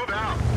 Move out.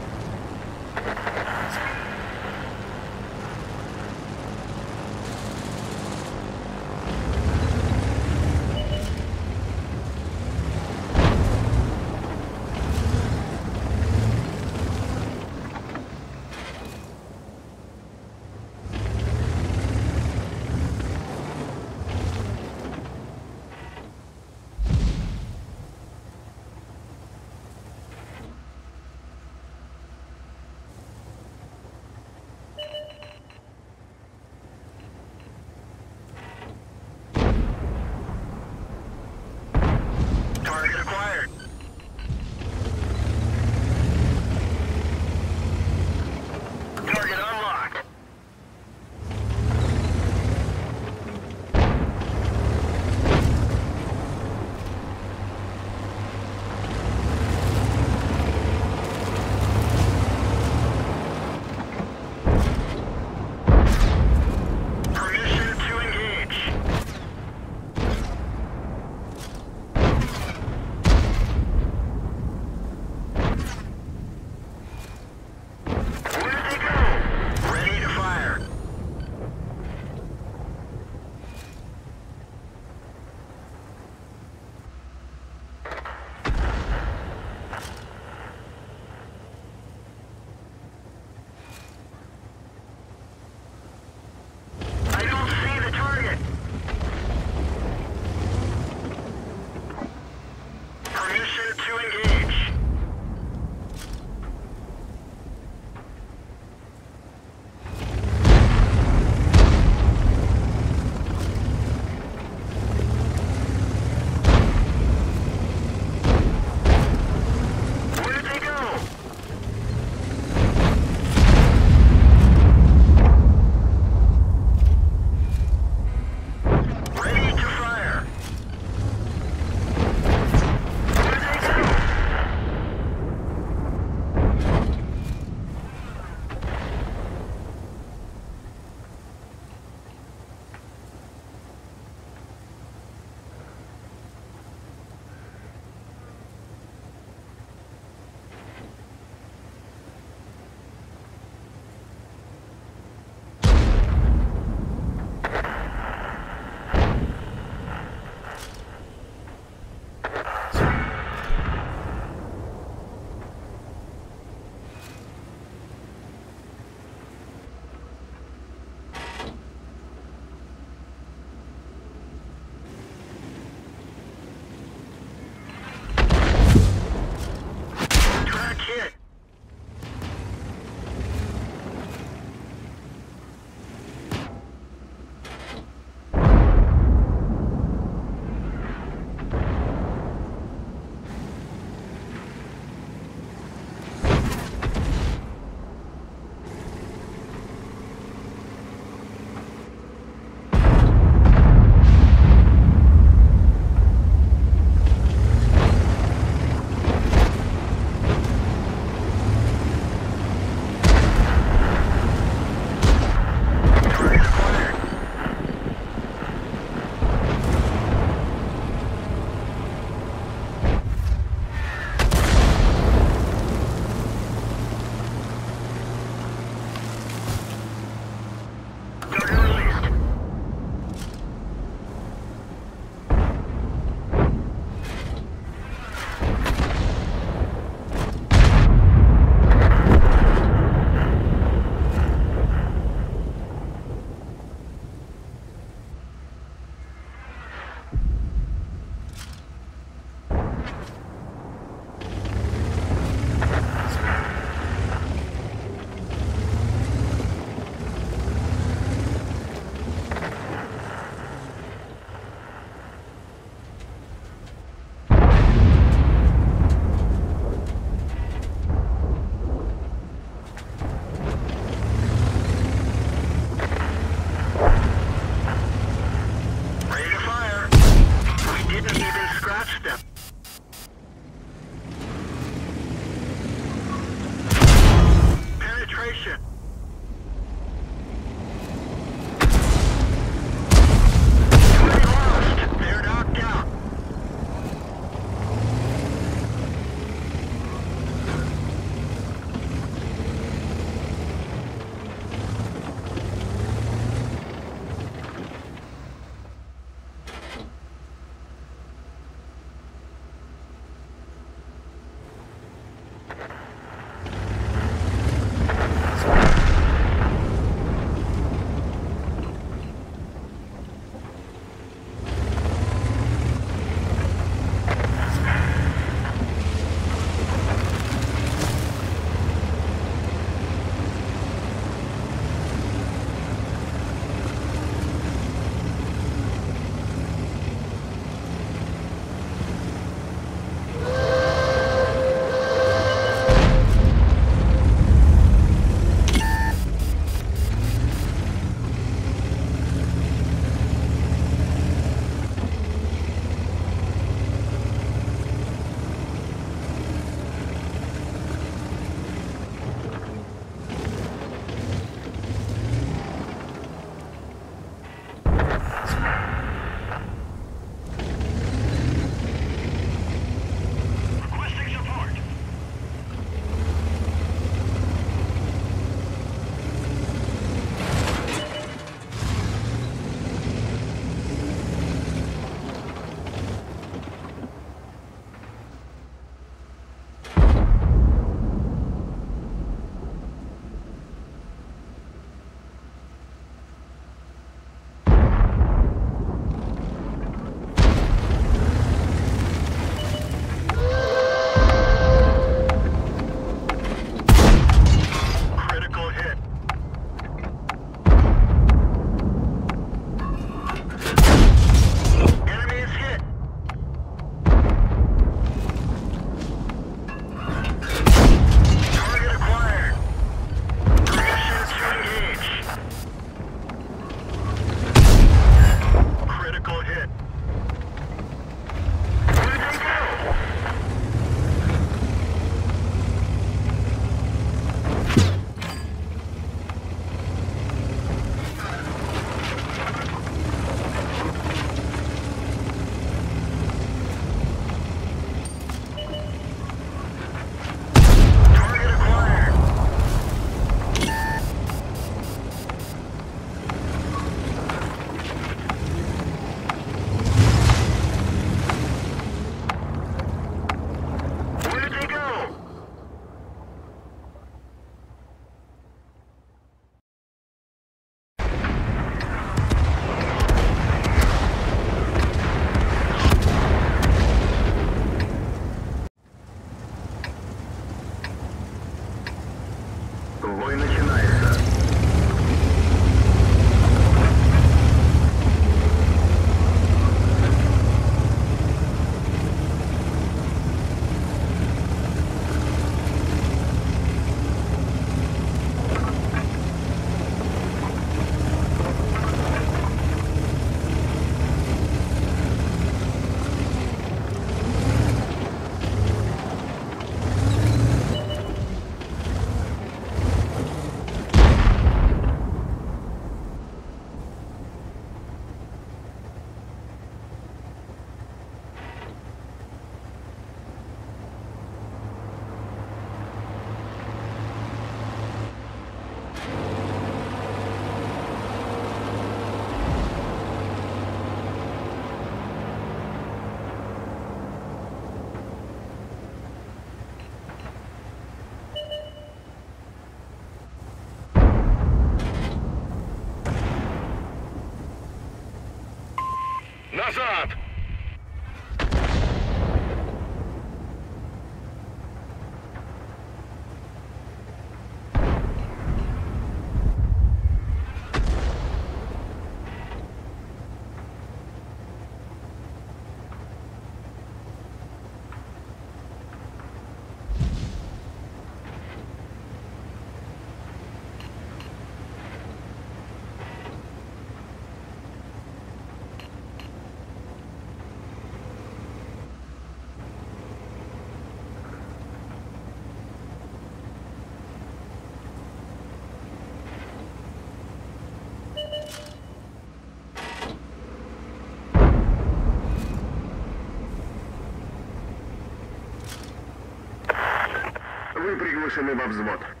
Выброшены во взвод.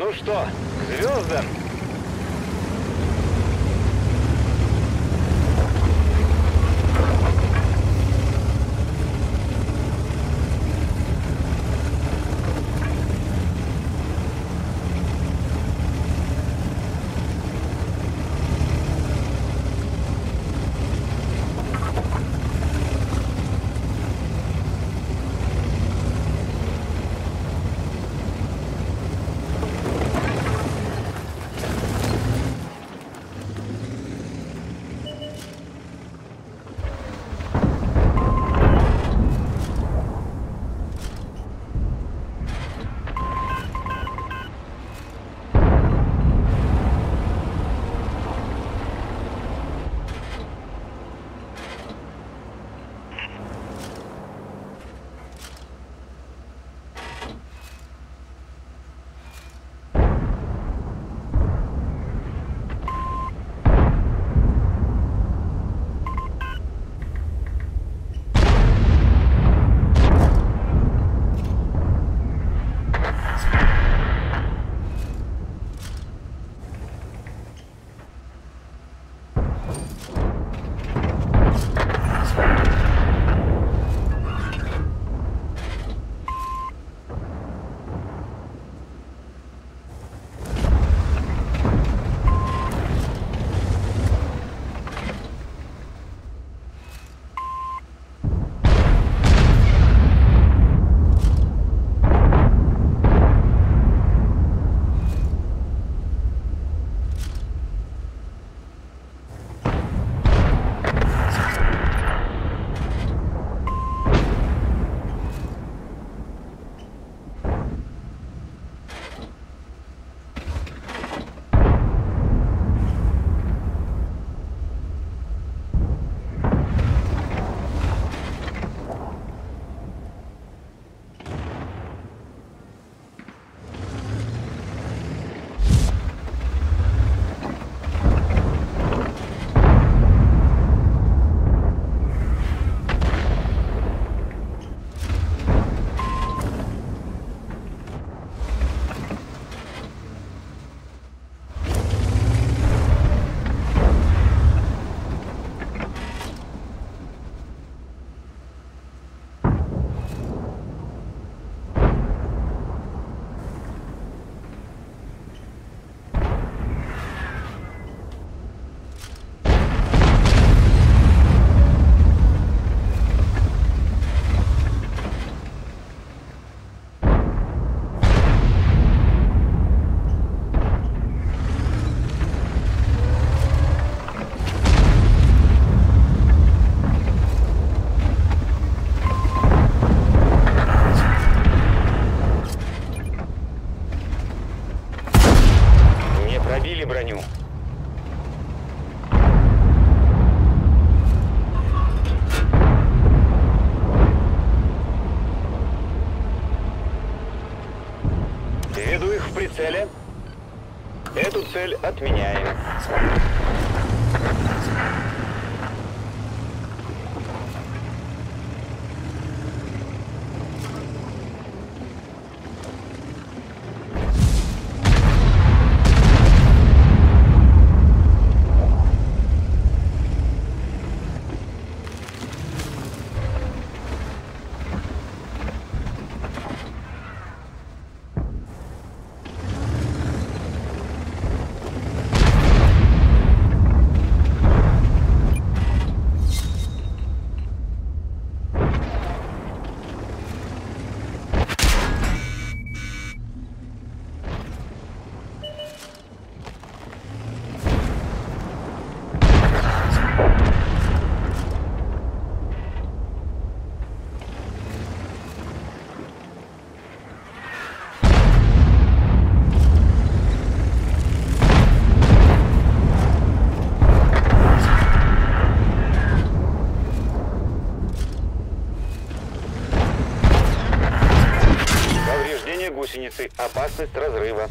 Ну что, к звездам? Опасность разрыва.